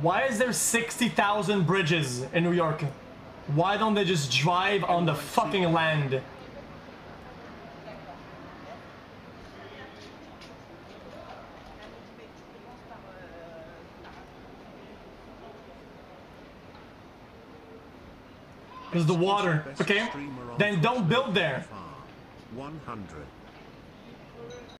Why is there 60,000 bridges in New York? Why don't they just drive on the fucking land? Because the water, okay? Then don't build there. 100.